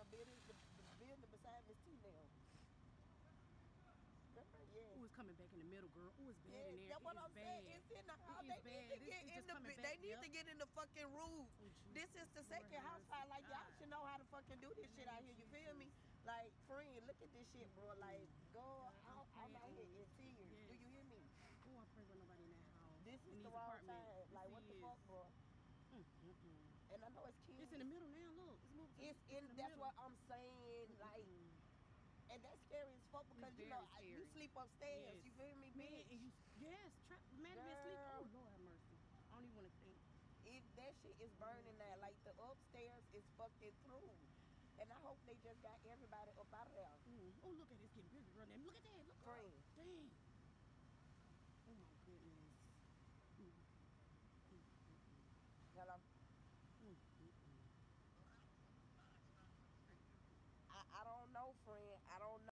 outside Miss T now. Yeah. Ooh, it's coming back in the middle, girl. Ooh, it's bad Yeah, in there. that's It what is I'm bad. saying. It's in the house. is They need to get it's in the. coming They need yep. to get in the fucking roof. Oh, This is the second house fire. Like y'all should know how to fucking do this shit out here. You feel me? Like, friend, look at this shit, bro. Like, go out. I'm out here in tears. Yes. Do you hear me? Oh, I pray with nobody in that house. This is the wrong apartments. time. Like, This what the fuck, bro? Mm, mm, mm. And I know it's kids. It's in the middle now. Look, it's moved. to- It's in. the That's middle. what I'm saying. Like, and that's scary as fuck because you know I- you sleep upstairs. Yes. You feel me, Man, bitch? and you, yes, tra- man, man, sleep. Oh. Lord have mercy. I don't even want to think. it that shit is burning That Like the upstairs is fucking through. And I hope they just got everybody up out of there.